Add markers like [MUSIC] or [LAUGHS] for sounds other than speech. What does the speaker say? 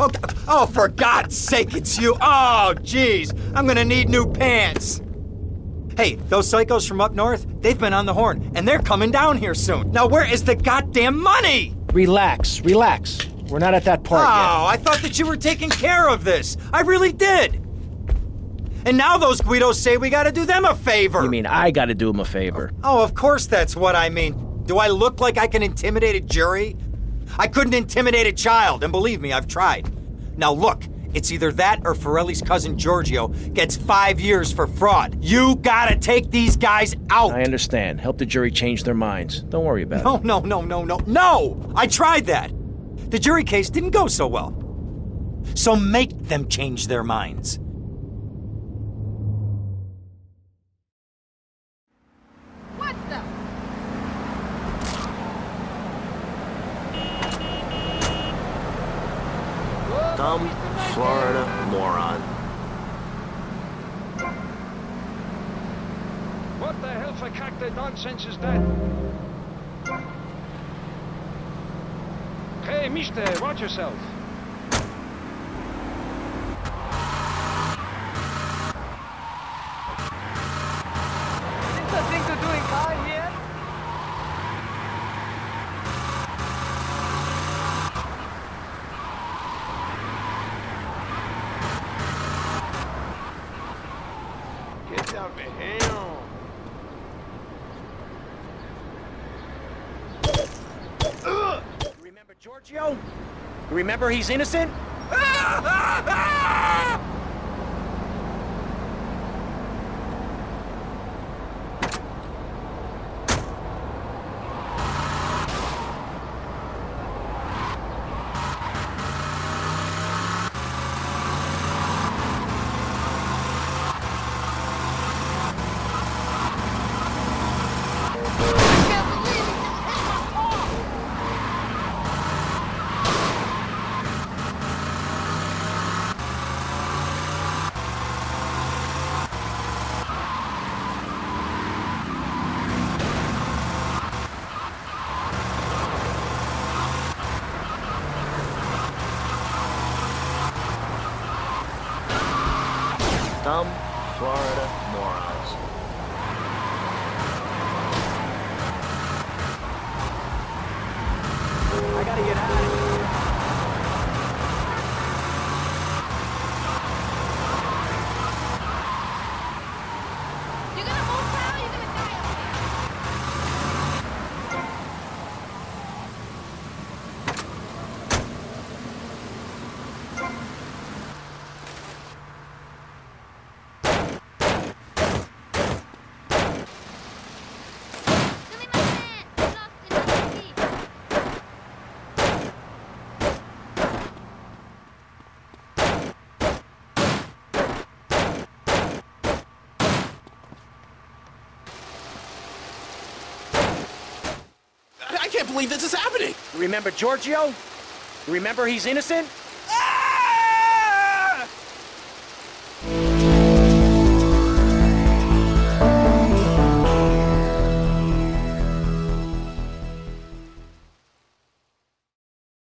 Oh, oh, for God's sake, it's you. Oh, jeez. I'm gonna need new pants. Hey, those psychos from up north, they've been on the horn, and they're coming down here soon. Now, where is the goddamn money? Relax, relax. We're not at that part Oh, I thought that you were taking care of this. I really did. And now those Guidos say we gotta do them a favor. You mean I gotta do them a favor? Oh, of course that's what I mean. Do I look like I can intimidate a jury? I couldn't intimidate a child, and believe me, I've tried. Now look, it's either that or Forelli's cousin Giorgio gets five years for fraud. You gotta take these guys out. I understand. Help the jury change their minds. Don't worry about No, it. No, no, no, no, no, no! I tried that. The jury case didn't go so well. So make them change their minds. What the? Dumb Florida moron. What the hell for cocktail nonsense is that? Hey, mister, watch yourself. Is the thing to do in car here? Remember Giorgio? Remember he's innocent? [LAUGHS] Dumb Florida morons. I gotta get out of here. You gonna move, pal? You're gonna die up there. Give me my pants! Lost in the sea. I can't believe this is happening. Remember Giorgio? Remember he's innocent?